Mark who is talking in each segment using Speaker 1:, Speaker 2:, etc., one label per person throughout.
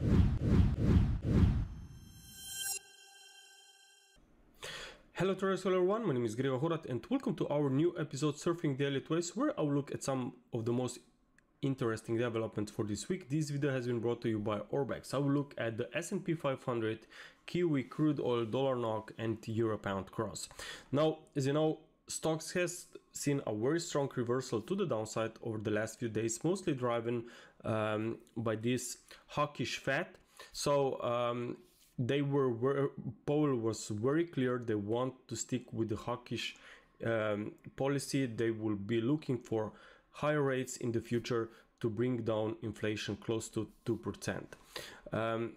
Speaker 1: Hello hello everyone, my name is Gregor Horvat and welcome to our new episode Surfing Daily Twice where I'll look at some of the most interesting developments for this week. This video has been brought to you by Orbex. I will look at the S&P 500, Kiwi, crude oil, dollar NOK and euro pound cross. Now, as you know, stocks has seen a very strong reversal to the downside over the last few days, mostly driven um, by this hawkish Fed. So um, they were Powell was very clear they want to stick with the hawkish um, policy. They will be looking for higher rates in the future to bring down inflation close to two percent. Um,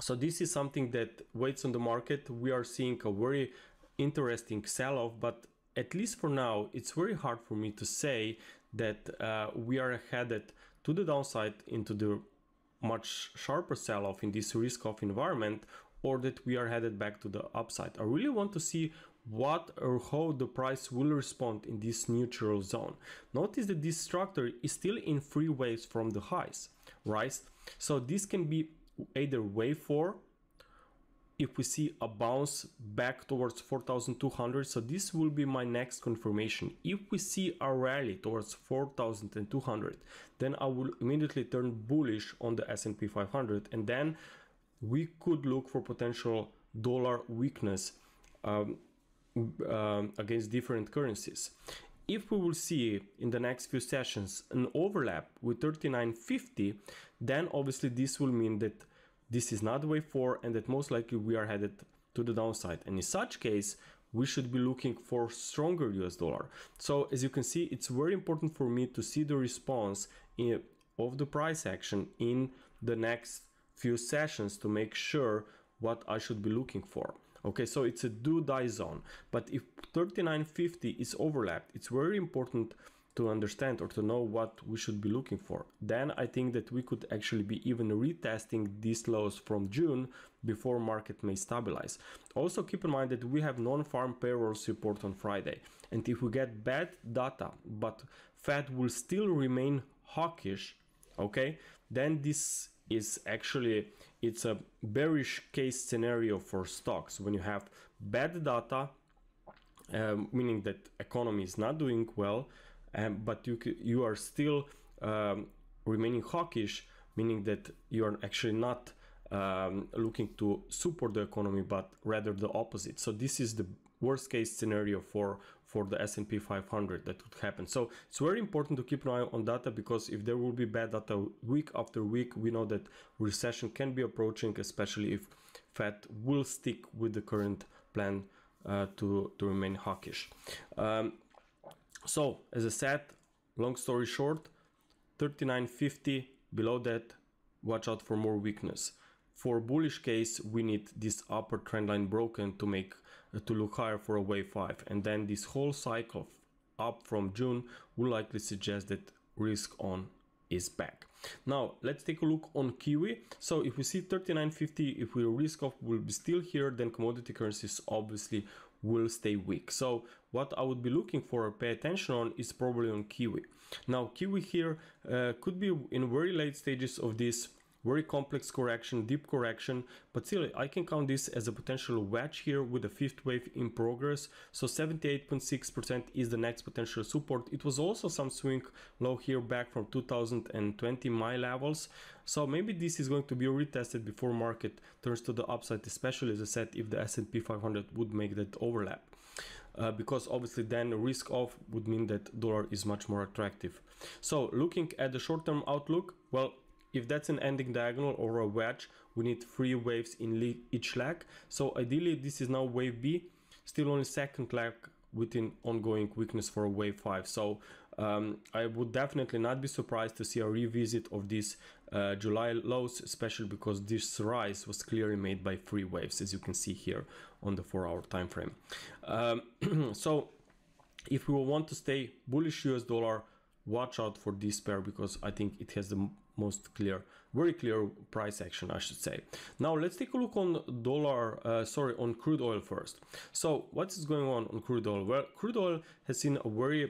Speaker 1: so this is something that waits on the market. We are seeing a very interesting sell-off, but at least for now, it's very hard for me to say that uh, we are headed to the downside into the much sharper sell-off in this risk-off environment or that we are headed back to the upside. I really want to see what or how the price will respond in this neutral zone. Notice that this structure is still in three waves from the highs, right? So this can be either wave 4 if we see a bounce back towards 4200 so this will be my next confirmation. If we see a rally towards 4200 then i will immediately turn bullish on the s&p 500 and then we could look for potential dollar weakness um, um, against different currencies. If we will see in the next few sessions an overlap with 3950 then obviously this will mean that this is not wave 4 and that most likely we are headed to the downside and in such case we should be looking for stronger US dollar. So as you can see it's very important for me to see the response in, of the price action in the next few sessions to make sure what I should be looking for. Okay, so it's a do die zone, but if 3950 is overlapped, it's very important to understand or to know what we should be looking for. Then I think that we could actually be even retesting these lows from June before market may stabilize. Also keep in mind that we have non-farm payrolls report on Friday. And if we get bad data, but Fed will still remain hawkish, okay, then this is actually it's a bearish case scenario for stocks when you have bad data um, meaning that economy is not doing well um, but you you are still um, remaining hawkish, meaning that you are actually not um, looking to support the economy, but rather the opposite. So this is the worst case scenario for for the S&P 500 that would happen. So it's very important to keep an eye on data because if there will be bad data week after week, we know that recession can be approaching, especially if Fed will stick with the current plan uh, to to remain hawkish. Um, so as I said, long story short, 39.50 below that, watch out for more weakness. For bullish case, we need this upper trend line broken to make uh, to look higher for a wave 5 and then this whole cycle up from June will likely suggest that risk on is back. Now let's take a look on Kiwi. So if we see 39.50, if we risk off will be still here, then commodity currencies obviously will stay weak. So what I would be looking for pay attention on is probably on Kiwi. Now Kiwi here uh, could be in very late stages of this very complex correction, deep correction, but still I can count this as a potential wedge here with a fifth wave in progress. So 78.6% is the next potential support. It was also some swing low here back from 2020 my levels. So maybe this is going to be retested before market turns to the upside, especially as I said, if the S&P 500 would make that overlap. Uh, because obviously then risk off would mean that dollar is much more attractive. So looking at the short-term outlook, well, if that's an ending diagonal or a wedge, we need three waves in each leg. So ideally, this is now wave B, still only second leg within ongoing weakness for wave 5 so um, I would definitely not be surprised to see a revisit of these uh, July lows especially because this rise was clearly made by three waves as you can see here on the 4 hour time frame um, so if we want to stay bullish US dollar watch out for this pair because I think it has the most clear, very clear price action, I should say. Now let's take a look on dollar, uh, sorry, on crude oil first. So what is going on on crude oil? Well, crude oil has seen a very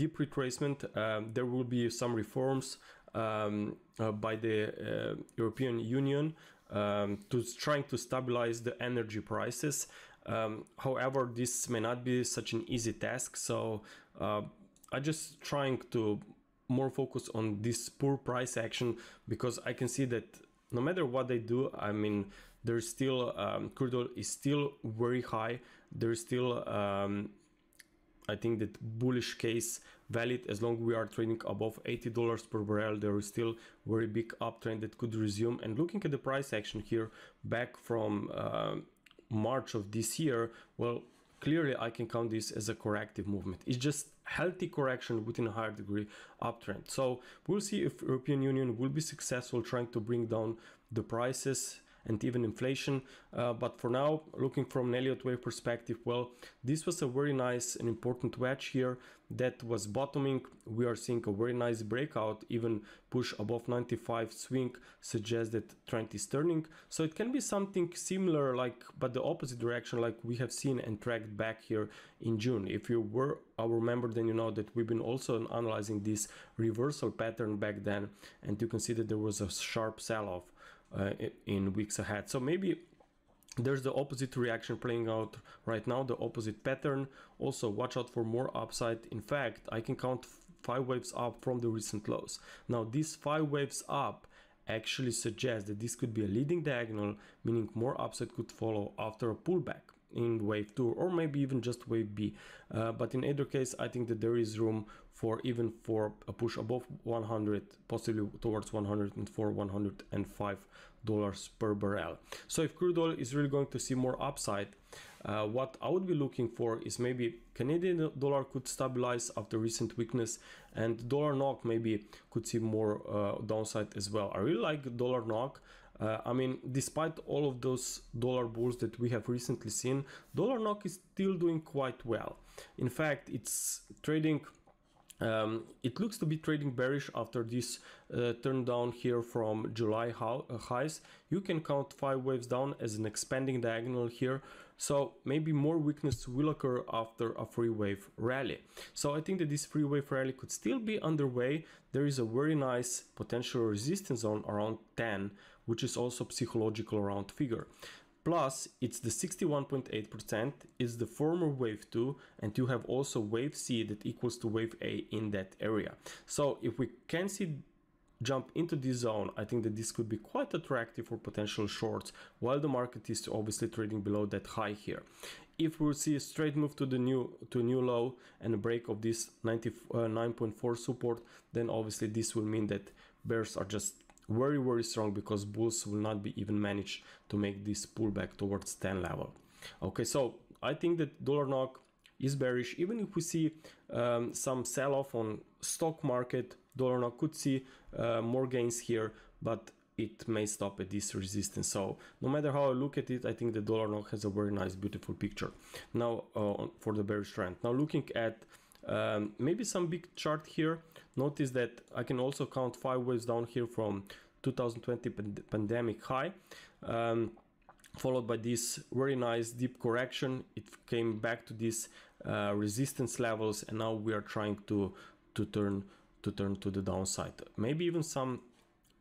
Speaker 1: deep retracement. Um, there will be some reforms um, uh, by the uh, European Union um, to trying to stabilize the energy prices. Um, however, this may not be such an easy task, so uh, I just trying to more focus on this poor price action because I can see that no matter what they do, I mean, there's still um, crude oil is still very high. There's still um, I think that bullish case valid as long we are trading above $80 per barrel. There is still very big uptrend that could resume. And looking at the price action here back from uh, March of this year well clearly I can count this as a corrective movement. It's just healthy correction within a higher degree uptrend. So we'll see if European Union will be successful trying to bring down the prices and even inflation. Uh, but for now, looking from an Elliott wave perspective, well, this was a very nice and important wedge here that was bottoming. We are seeing a very nice breakout, even push above 95 swing suggests that trend is turning. So it can be something similar, like but the opposite direction, like we have seen and tracked back here in June. If you were our member, then you know that we've been also analyzing this reversal pattern back then, and you can see that there was a sharp sell-off uh, in weeks ahead. So maybe there's the opposite reaction playing out right now, the opposite pattern. Also, watch out for more upside. In fact, I can count five waves up from the recent lows. Now, these five waves up actually suggest that this could be a leading diagonal, meaning more upside could follow after a pullback in wave 2 or maybe even just wave B. Uh, but in either case, I think that there is room for even for a push above 100, possibly towards 104, 105 dollars per barrel. So if crude oil is really going to see more upside, uh, what I would be looking for is maybe Canadian dollar could stabilize after recent weakness and dollar NOK maybe could see more uh, downside as well. I really like dollar NOK. Uh, I mean, despite all of those dollar bulls that we have recently seen, dollar NOK is still doing quite well. In fact, it's trading um, it looks to be trading bearish after this uh, turn down here from July uh, highs. You can count five waves down as an expanding diagonal here. So maybe more weakness will occur after a free wave rally. So I think that this free wave rally could still be underway. There is a very nice potential resistance zone around 10, which is also psychological round figure. Plus, it's the 61.8% is the former wave 2 and you have also wave C that equals to wave A in that area. So if we can see jump into this zone, I think that this could be quite attractive for potential shorts while the market is obviously trading below that high here. If we see a straight move to the new to new low and a break of this 99.4 uh, support, then obviously this will mean that bears are just very very strong because bulls will not be even managed to make this pullback towards 10 level. Okay so i think that dollar NOK is bearish. Even if we see um, some sell-off on stock market dollar NOK could see uh, more gains here but it may stop at this resistance. So no matter how i look at it i think the dollar NOK has a very nice beautiful picture. Now uh, for the bearish trend. Now looking at um, maybe some big chart here Notice that I can also count five waves down here from 2020 pand pandemic high. Um, followed by this very nice deep correction. It came back to these uh, resistance levels and now we are trying to, to turn to turn to the downside. Maybe even some,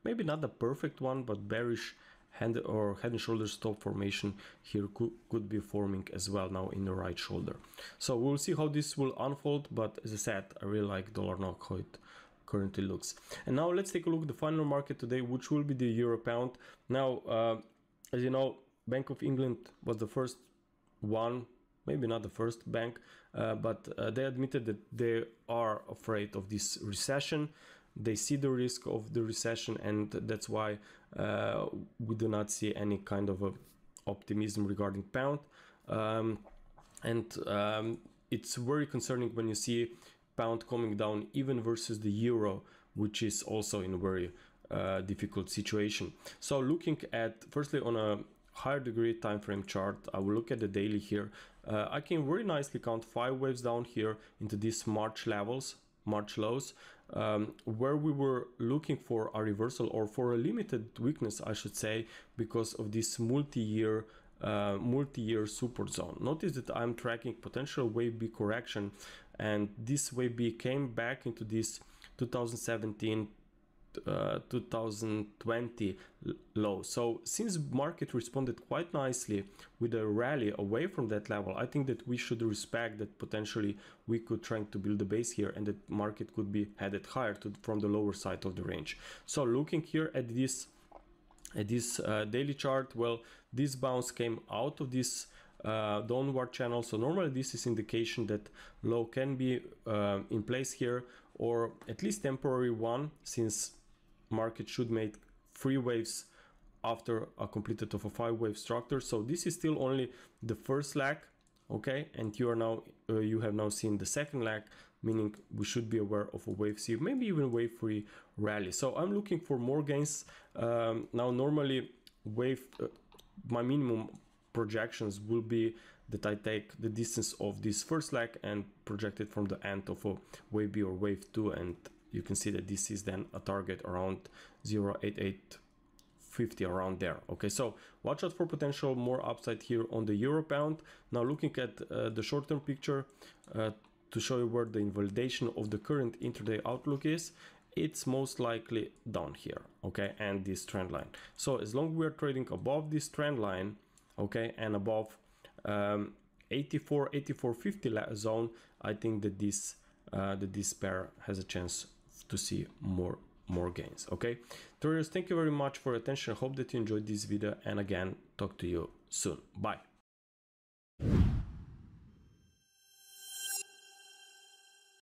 Speaker 1: maybe not the perfect one, but bearish hand or head and shoulder stop formation here could, could be forming as well now in the right shoulder. So we'll see how this will unfold, but as I said, I really like dollar NOK how it currently looks. And now let's take a look at the final market today, which will be the euro pound. Now, uh, as you know, Bank of England was the first one, maybe not the first bank, uh, but uh, they admitted that they are afraid of this recession they see the risk of the recession and that's why uh, we do not see any kind of a optimism regarding pound. Um, and um, it's very concerning when you see pound coming down even versus the euro which is also in a very uh, difficult situation. So looking at firstly on a higher degree time frame chart i will look at the daily here. Uh, i can very nicely count five waves down here into these march levels march lows um, where we were looking for a reversal or for a limited weakness, I should say, because of this multi-year uh, multi-year support zone. Notice that I'm tracking potential wave B correction and this wave B came back into this 2017 uh, 2020 low. So since market responded quite nicely with a rally away from that level, I think that we should respect that potentially we could try to build a base here and that market could be headed higher to, from the lower side of the range. So looking here at this at this uh, daily chart, well, this bounce came out of this uh, downward channel. So normally this is indication that low can be uh, in place here or at least temporary one since market should make three waves after a completed of a five wave structure so this is still only the first leg okay and you are now uh, you have now seen the second leg meaning we should be aware of a wave C, maybe even wave three rally. So I'm looking for more gains. Um, now normally wave, uh, my minimum projections will be that I take the distance of this first leg and project it from the end of a wave B or wave two and you can see that this is then a target around 08850 around there. Okay so watch out for potential more upside here on the euro pound. Now looking at uh, the short-term picture uh, to show you where the invalidation of the current intraday outlook is it's most likely down here okay and this trend line. So as long as we are trading above this trend line okay and above um, 84 84 50 zone i think that this uh, that this pair has a chance to see more more gains okay? Traders thank you very much for attention. Hope that you enjoyed this video and again talk to you soon. Bye